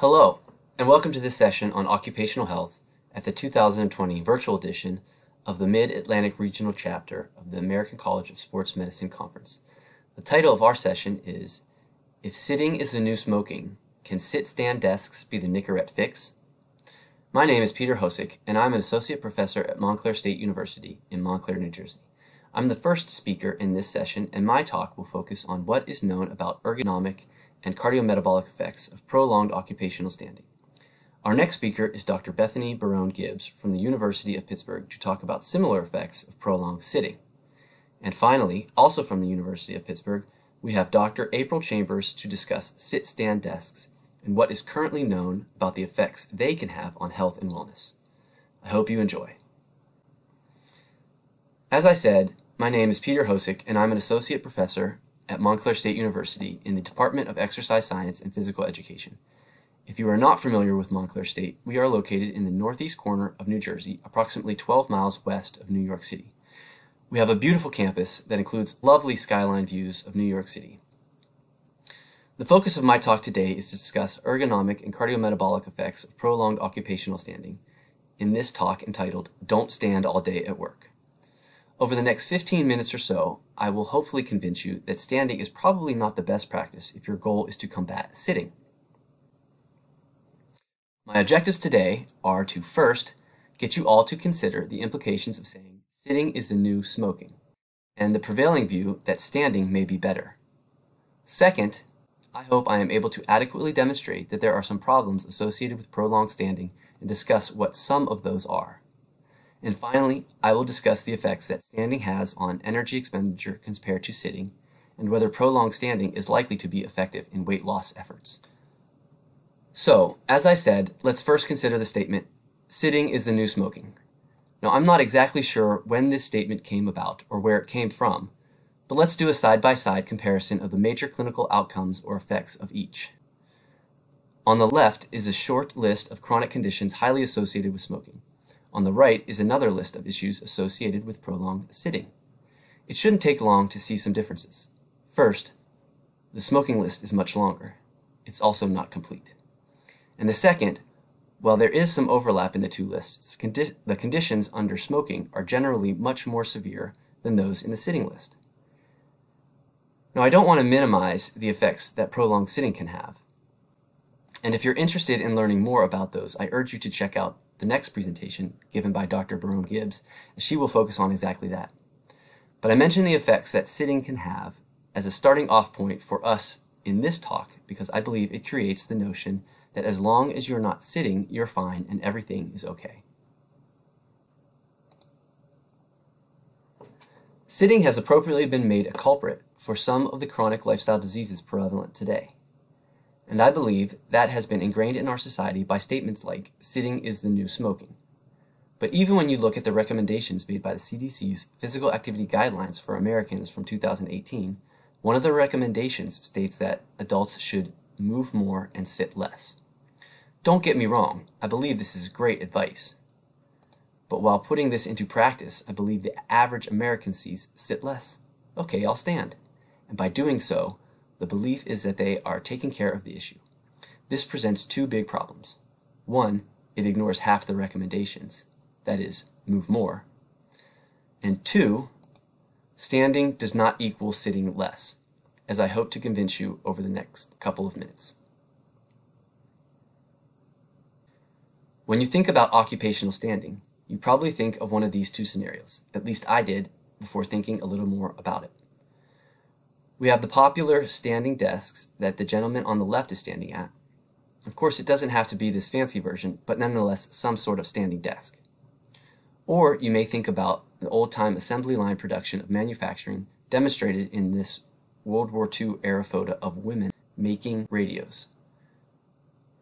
Hello, and welcome to this session on occupational health at the 2020 virtual edition of the Mid-Atlantic Regional Chapter of the American College of Sports Medicine Conference. The title of our session is If Sitting is the New Smoking, Can Sit-Stand Desks Be the Nicorette Fix? My name is Peter Hosick, and I'm an Associate Professor at Montclair State University in Montclair, New Jersey. I'm the first speaker in this session, and my talk will focus on what is known about ergonomic and cardiometabolic effects of prolonged occupational standing. Our next speaker is Dr. Bethany Barone Gibbs from the University of Pittsburgh to talk about similar effects of prolonged sitting. And finally, also from the University of Pittsburgh, we have Dr. April Chambers to discuss sit-stand desks and what is currently known about the effects they can have on health and wellness. I hope you enjoy. As I said, my name is Peter Hosick, and I'm an associate professor at Montclair State University in the Department of Exercise Science and Physical Education. If you are not familiar with Montclair State, we are located in the northeast corner of New Jersey, approximately 12 miles west of New York City. We have a beautiful campus that includes lovely skyline views of New York City. The focus of my talk today is to discuss ergonomic and cardiometabolic effects of prolonged occupational standing in this talk entitled Don't Stand All Day at Work. Over the next 15 minutes or so, I will hopefully convince you that standing is probably not the best practice if your goal is to combat sitting. My objectives today are to first, get you all to consider the implications of saying sitting is the new smoking, and the prevailing view that standing may be better. Second, I hope I am able to adequately demonstrate that there are some problems associated with prolonged standing and discuss what some of those are. And finally, I will discuss the effects that standing has on energy expenditure compared to sitting, and whether prolonged standing is likely to be effective in weight loss efforts. So, as I said, let's first consider the statement, sitting is the new smoking. Now, I'm not exactly sure when this statement came about or where it came from, but let's do a side-by-side -side comparison of the major clinical outcomes or effects of each. On the left is a short list of chronic conditions highly associated with smoking. On the right is another list of issues associated with prolonged sitting. It shouldn't take long to see some differences. First, the smoking list is much longer. It's also not complete. And the second, while there is some overlap in the two lists, condi the conditions under smoking are generally much more severe than those in the sitting list. Now, I don't want to minimize the effects that prolonged sitting can have. And if you're interested in learning more about those, I urge you to check out the next presentation given by Dr. Barone Gibbs, and she will focus on exactly that. But I mentioned the effects that sitting can have as a starting off point for us in this talk because I believe it creates the notion that as long as you're not sitting, you're fine and everything is okay. Sitting has appropriately been made a culprit for some of the chronic lifestyle diseases prevalent today. And I believe that has been ingrained in our society by statements like, sitting is the new smoking. But even when you look at the recommendations made by the CDC's Physical Activity Guidelines for Americans from 2018, one of the recommendations states that adults should move more and sit less. Don't get me wrong, I believe this is great advice. But while putting this into practice, I believe the average American sees sit less. Okay, I'll stand. And by doing so, the belief is that they are taking care of the issue. This presents two big problems. One, it ignores half the recommendations, that is, move more. And two, standing does not equal sitting less, as I hope to convince you over the next couple of minutes. When you think about occupational standing, you probably think of one of these two scenarios. At least I did before thinking a little more about it. We have the popular standing desks that the gentleman on the left is standing at. Of course, it doesn't have to be this fancy version, but nonetheless some sort of standing desk. Or you may think about the old-time assembly line production of manufacturing demonstrated in this World War II era photo of women making radios.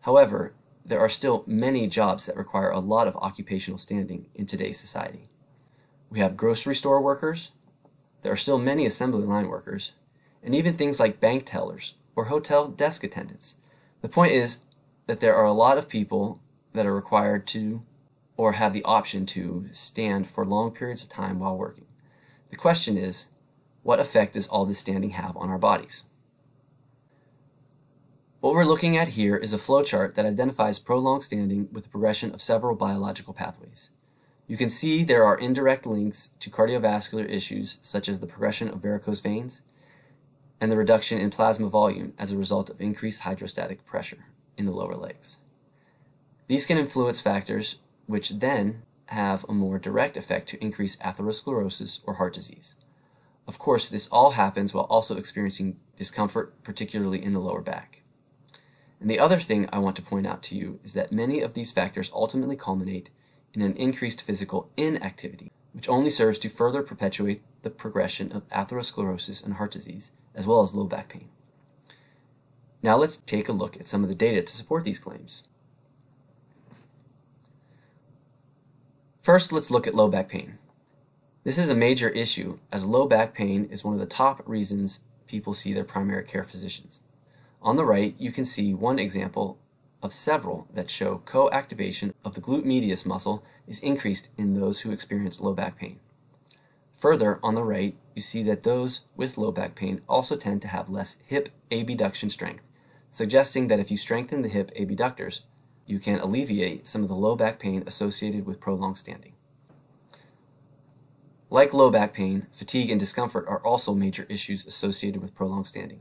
However, there are still many jobs that require a lot of occupational standing in today's society. We have grocery store workers, there are still many assembly line workers, and even things like bank tellers or hotel desk attendants. The point is that there are a lot of people that are required to or have the option to stand for long periods of time while working. The question is, what effect does all this standing have on our bodies? What we're looking at here is a flowchart that identifies prolonged standing with the progression of several biological pathways. You can see there are indirect links to cardiovascular issues such as the progression of varicose veins and the reduction in plasma volume as a result of increased hydrostatic pressure in the lower legs. These can influence factors which then have a more direct effect to increase atherosclerosis or heart disease. Of course, this all happens while also experiencing discomfort, particularly in the lower back. And the other thing I want to point out to you is that many of these factors ultimately culminate in an increased physical inactivity, which only serves to further perpetuate the progression of atherosclerosis and heart disease, as well as low back pain. Now let's take a look at some of the data to support these claims. First, let's look at low back pain. This is a major issue as low back pain is one of the top reasons people see their primary care physicians. On the right, you can see one example of several that show co-activation of the glute medius muscle is increased in those who experience low back pain. Further, on the right, you see that those with low back pain also tend to have less hip abduction strength, suggesting that if you strengthen the hip abductors, you can alleviate some of the low back pain associated with prolonged standing. Like low back pain, fatigue and discomfort are also major issues associated with prolonged standing.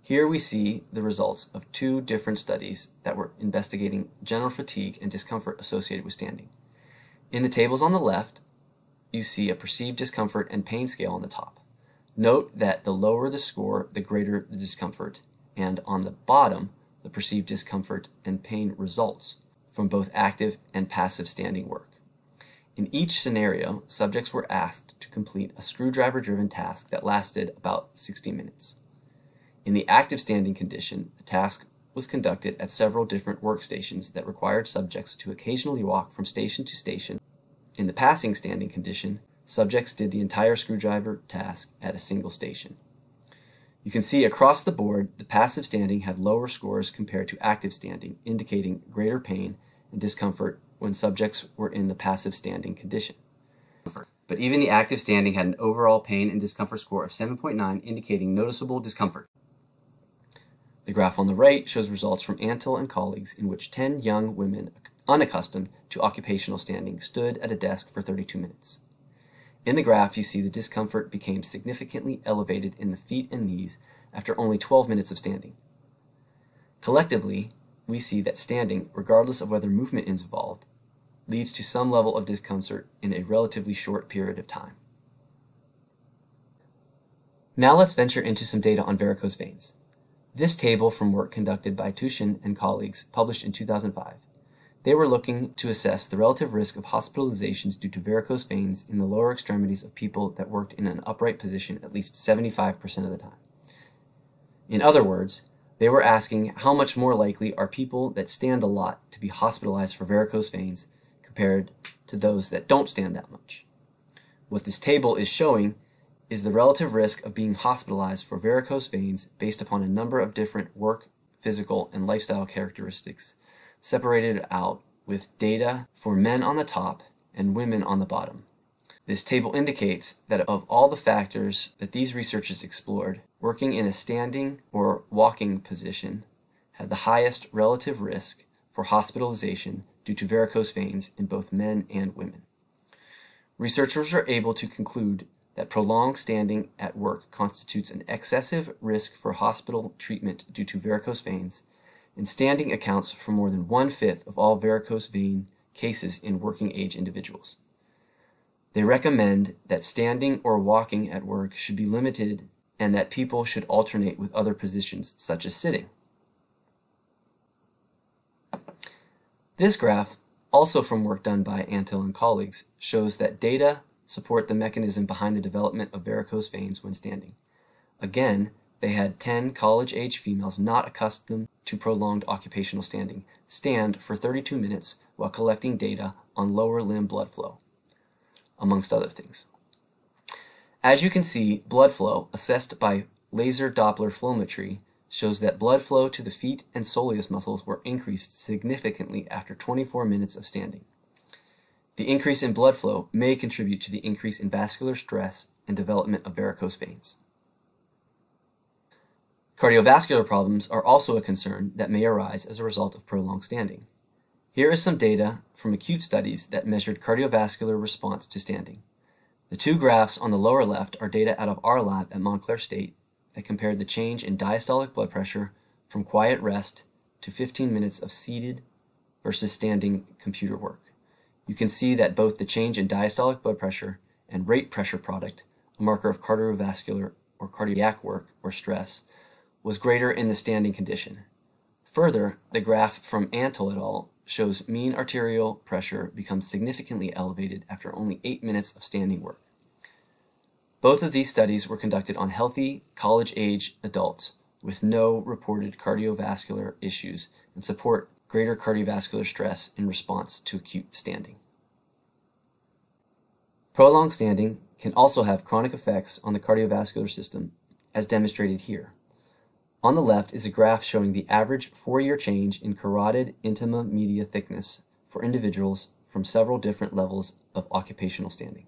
Here we see the results of two different studies that were investigating general fatigue and discomfort associated with standing. In the tables on the left, you see a perceived discomfort and pain scale on the top. Note that the lower the score, the greater the discomfort, and on the bottom, the perceived discomfort and pain results from both active and passive standing work. In each scenario, subjects were asked to complete a screwdriver-driven task that lasted about 60 minutes. In the active standing condition, the task was conducted at several different workstations that required subjects to occasionally walk from station to station. In the passing standing condition, subjects did the entire screwdriver task at a single station. You can see across the board, the passive standing had lower scores compared to active standing, indicating greater pain and discomfort when subjects were in the passive standing condition. But even the active standing had an overall pain and discomfort score of 7.9, indicating noticeable discomfort. The graph on the right shows results from Antle and colleagues in which 10 young women unaccustomed to occupational standing stood at a desk for 32 minutes. In the graph, you see the discomfort became significantly elevated in the feet and knees after only 12 minutes of standing. Collectively, we see that standing, regardless of whether movement is involved, leads to some level of discomfort in a relatively short period of time. Now let's venture into some data on varicose veins. This table from work conducted by Tüchsen and colleagues published in 2005. They were looking to assess the relative risk of hospitalizations due to varicose veins in the lower extremities of people that worked in an upright position at least 75% of the time. In other words, they were asking how much more likely are people that stand a lot to be hospitalized for varicose veins compared to those that don't stand that much. What this table is showing is the relative risk of being hospitalized for varicose veins based upon a number of different work, physical, and lifestyle characteristics separated out with data for men on the top and women on the bottom. This table indicates that of all the factors that these researchers explored, working in a standing or walking position had the highest relative risk for hospitalization due to varicose veins in both men and women. Researchers are able to conclude that prolonged standing at work constitutes an excessive risk for hospital treatment due to varicose veins, and standing accounts for more than one-fifth of all varicose vein cases in working age individuals. They recommend that standing or walking at work should be limited and that people should alternate with other positions such as sitting. This graph, also from work done by Antle and colleagues, shows that data support the mechanism behind the development of varicose veins when standing. Again, they had 10 college-age females not accustomed to prolonged occupational standing stand for 32 minutes while collecting data on lower limb blood flow, amongst other things. As you can see, blood flow, assessed by laser Doppler flowmetry, shows that blood flow to the feet and soleus muscles were increased significantly after 24 minutes of standing. The increase in blood flow may contribute to the increase in vascular stress and development of varicose veins. Cardiovascular problems are also a concern that may arise as a result of prolonged standing. Here is some data from acute studies that measured cardiovascular response to standing. The two graphs on the lower left are data out of our lab at Montclair State that compared the change in diastolic blood pressure from quiet rest to 15 minutes of seated versus standing computer work. You can see that both the change in diastolic blood pressure and rate pressure product, a marker of cardiovascular or cardiac work or stress, was greater in the standing condition. Further, the graph from Antle et al. shows mean arterial pressure becomes significantly elevated after only 8 minutes of standing work. Both of these studies were conducted on healthy, college-age adults with no reported cardiovascular issues and support greater cardiovascular stress in response to acute standing. Prolonged standing can also have chronic effects on the cardiovascular system, as demonstrated here. On the left is a graph showing the average four-year change in carotid intima media thickness for individuals from several different levels of occupational standing.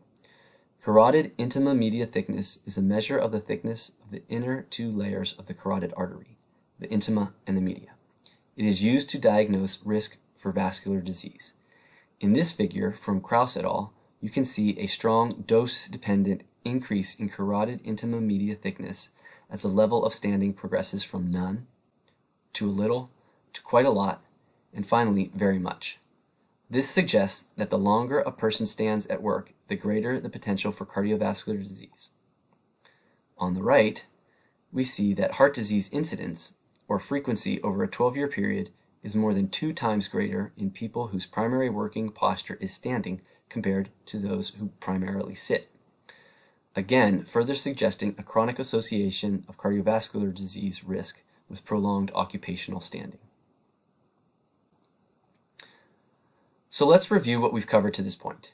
Carotid intima media thickness is a measure of the thickness of the inner two layers of the carotid artery, the intima and the media. It is used to diagnose risk for vascular disease. In this figure from Krause et al., you can see a strong dose-dependent increase in carotid intima media thickness as the level of standing progresses from none to a little to quite a lot and finally very much. This suggests that the longer a person stands at work, the greater the potential for cardiovascular disease. On the right, we see that heart disease incidence or frequency over a 12-year period is more than two times greater in people whose primary working posture is standing compared to those who primarily sit. Again, further suggesting a chronic association of cardiovascular disease risk with prolonged occupational standing. So let's review what we've covered to this point.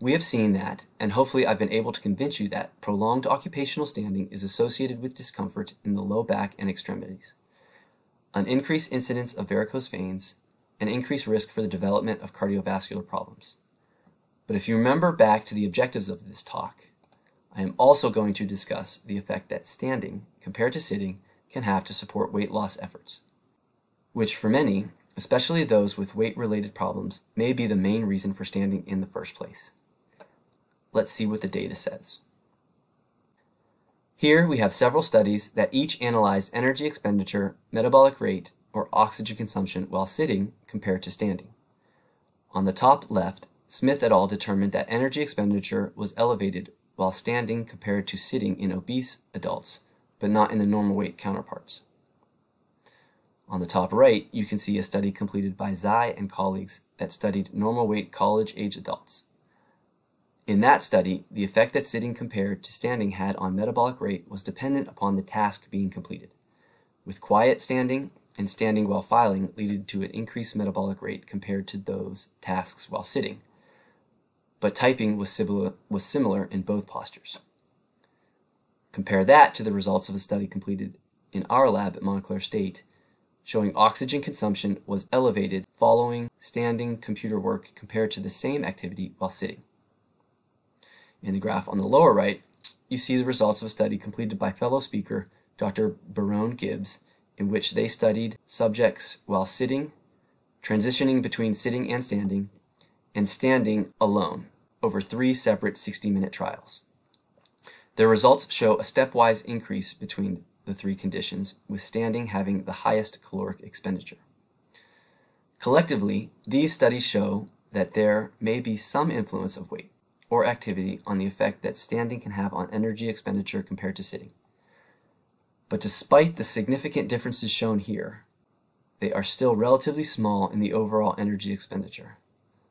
We have seen that, and hopefully I've been able to convince you that prolonged occupational standing is associated with discomfort in the low back and extremities, an increased incidence of varicose veins, and increased risk for the development of cardiovascular problems. But if you remember back to the objectives of this talk, I am also going to discuss the effect that standing, compared to sitting, can have to support weight loss efforts, which for many, especially those with weight-related problems, may be the main reason for standing in the first place. Let's see what the data says. Here we have several studies that each analyze energy expenditure, metabolic rate, or oxygen consumption while sitting compared to standing. On the top left, Smith et al. determined that energy expenditure was elevated while standing compared to sitting in obese adults, but not in the normal weight counterparts. On the top right, you can see a study completed by Zai and colleagues that studied normal weight college-age adults. In that study, the effect that sitting compared to standing had on metabolic rate was dependent upon the task being completed, with quiet standing and standing while filing leading to an increased metabolic rate compared to those tasks while sitting but typing was similar, was similar in both postures. Compare that to the results of a study completed in our lab at Montclair State, showing oxygen consumption was elevated following standing computer work compared to the same activity while sitting. In the graph on the lower right, you see the results of a study completed by fellow speaker Dr. Barone Gibbs, in which they studied subjects while sitting, transitioning between sitting and standing, and standing alone over three separate 60-minute trials. Their results show a stepwise increase between the three conditions, with standing having the highest caloric expenditure. Collectively, these studies show that there may be some influence of weight or activity on the effect that standing can have on energy expenditure compared to sitting. But despite the significant differences shown here, they are still relatively small in the overall energy expenditure.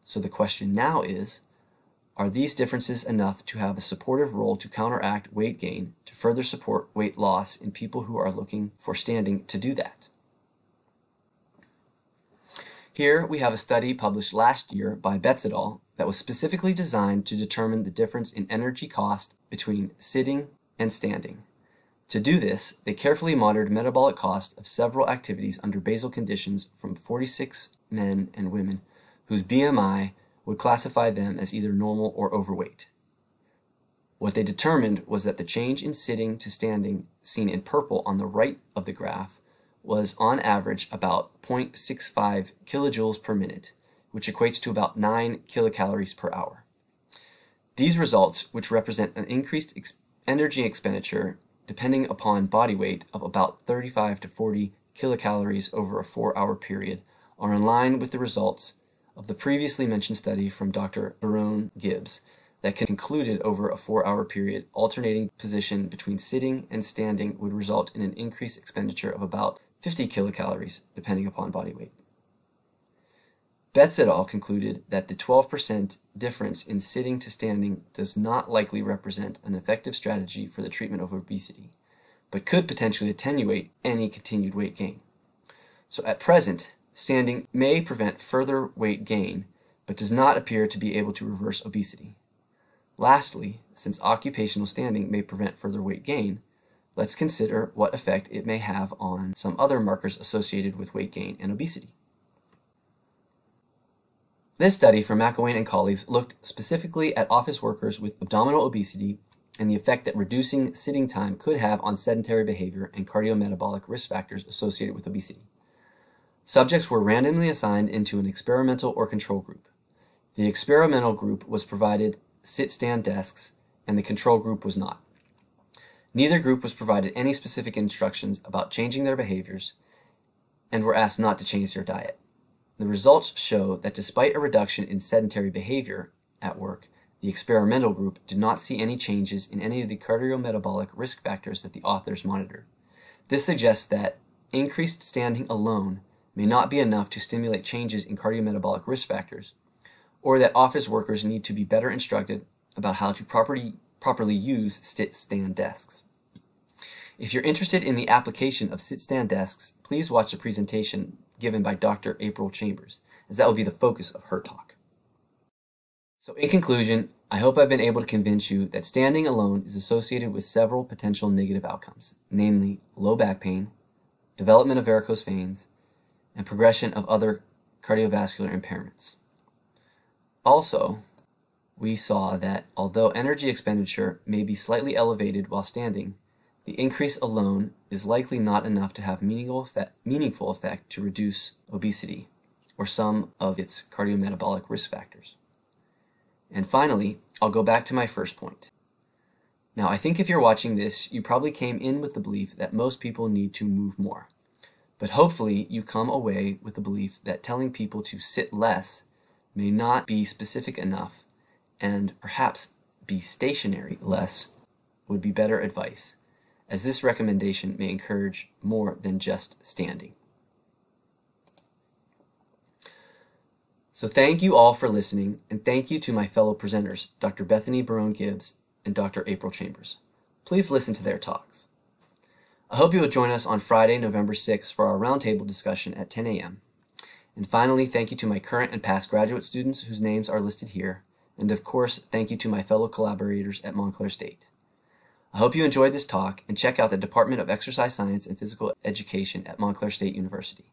So the question now is, are these differences enough to have a supportive role to counteract weight gain to further support weight loss in people who are looking for standing to do that? Here we have a study published last year by Betts et al. that was specifically designed to determine the difference in energy cost between sitting and standing. To do this, they carefully monitored metabolic cost of several activities under basal conditions from 46 men and women whose BMI would classify them as either normal or overweight. What they determined was that the change in sitting to standing seen in purple on the right of the graph was on average about 0.65 kilojoules per minute, which equates to about 9 kilocalories per hour. These results, which represent an increased ex energy expenditure depending upon body weight of about 35 to 40 kilocalories over a four hour period, are in line with the results of the previously mentioned study from Dr. Barone Gibbs that concluded over a four hour period, alternating position between sitting and standing would result in an increased expenditure of about 50 kilocalories, depending upon body weight. Betts et al. concluded that the 12% difference in sitting to standing does not likely represent an effective strategy for the treatment of obesity, but could potentially attenuate any continued weight gain. So at present, standing may prevent further weight gain, but does not appear to be able to reverse obesity. Lastly, since occupational standing may prevent further weight gain, let's consider what effect it may have on some other markers associated with weight gain and obesity. This study from McElwain and colleagues looked specifically at office workers with abdominal obesity and the effect that reducing sitting time could have on sedentary behavior and cardiometabolic risk factors associated with obesity. Subjects were randomly assigned into an experimental or control group. The experimental group was provided sit-stand desks, and the control group was not. Neither group was provided any specific instructions about changing their behaviors and were asked not to change their diet. The results show that despite a reduction in sedentary behavior at work, the experimental group did not see any changes in any of the cardiometabolic risk factors that the authors monitored. This suggests that increased standing alone may not be enough to stimulate changes in cardiometabolic risk factors, or that office workers need to be better instructed about how to properly properly use sit-stand desks. If you're interested in the application of sit-stand desks, please watch the presentation given by Dr. April Chambers, as that will be the focus of her talk. So in conclusion, I hope I've been able to convince you that standing alone is associated with several potential negative outcomes, namely low back pain, development of varicose veins, and progression of other cardiovascular impairments. Also, we saw that although energy expenditure may be slightly elevated while standing, the increase alone is likely not enough to have meaningful effect, meaningful effect to reduce obesity or some of its cardiometabolic risk factors. And finally, I'll go back to my first point. Now, I think if you're watching this, you probably came in with the belief that most people need to move more. But hopefully, you come away with the belief that telling people to sit less may not be specific enough and perhaps be stationary less would be better advice, as this recommendation may encourage more than just standing. So thank you all for listening, and thank you to my fellow presenters, Dr. Bethany Barone Gibbs and Dr. April Chambers. Please listen to their talks. I hope you will join us on Friday, November 6th for our roundtable discussion at 10 a.m. And finally, thank you to my current and past graduate students whose names are listed here, and of course, thank you to my fellow collaborators at Montclair State. I hope you enjoyed this talk and check out the Department of Exercise Science and Physical Education at Montclair State University.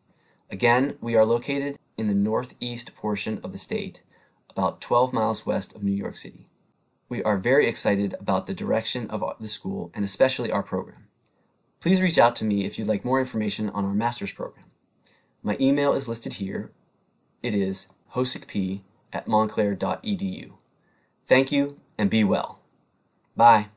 Again, we are located in the northeast portion of the state, about 12 miles west of New York City. We are very excited about the direction of the school and especially our program. Please reach out to me if you'd like more information on our master's program. My email is listed here. It is hosicp at montclair.edu. Thank you and be well. Bye.